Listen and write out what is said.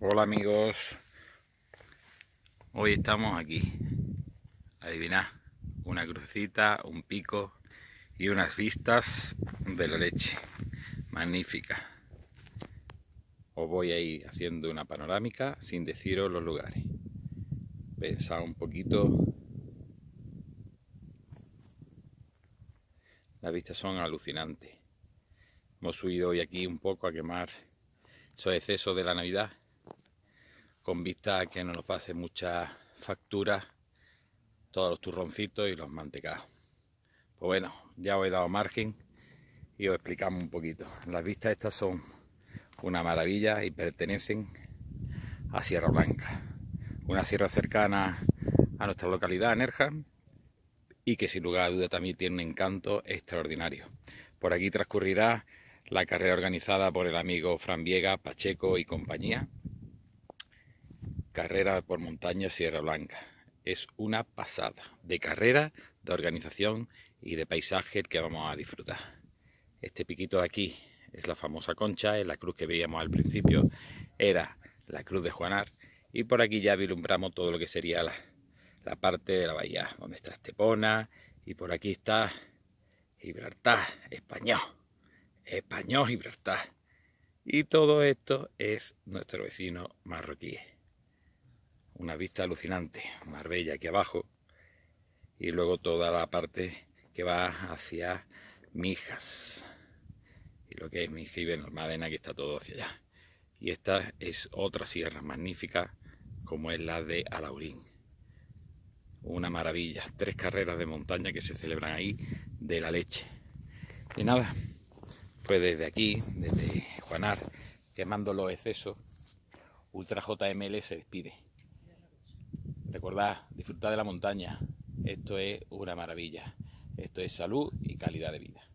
Hola amigos, hoy estamos aquí, adivinad, una crucecita, un pico y unas vistas de la leche, magnífica. Os voy a ir haciendo una panorámica sin deciros los lugares. Pensad un poquito. Las vistas son alucinantes. Hemos subido hoy aquí un poco a quemar esos excesos de la Navidad con vista a que no nos pase mucha factura todos los turroncitos y los mantecados. Pues bueno, ya os he dado margen y os explicamos un poquito. Las vistas estas son una maravilla y pertenecen a Sierra Blanca, una sierra cercana a nuestra localidad, Nerja, y que sin lugar a duda también tiene un encanto extraordinario. Por aquí transcurrirá la carrera organizada por el amigo Fran Viega, Pacheco y compañía, carrera por montaña Sierra Blanca. Es una pasada de carrera, de organización y de paisaje que vamos a disfrutar. Este piquito de aquí es la famosa concha, en la cruz que veíamos al principio era la cruz de Juanar y por aquí ya vislumbramos todo lo que sería la, la parte de la bahía, donde está Estepona y por aquí está Gibraltar, español, español Gibraltar. Y todo esto es nuestro vecino marroquí una vista alucinante, Marbella aquí abajo, y luego toda la parte que va hacia Mijas, y lo que es Mijas y Benalmádena, que está todo hacia allá. Y esta es otra sierra magnífica, como es la de Alaurín. Una maravilla, tres carreras de montaña que se celebran ahí de la leche. Y nada, pues desde aquí, desde Juanar, quemando los excesos, Ultra JML se despide. Recordad, disfrutad de la montaña. Esto es una maravilla. Esto es salud y calidad de vida.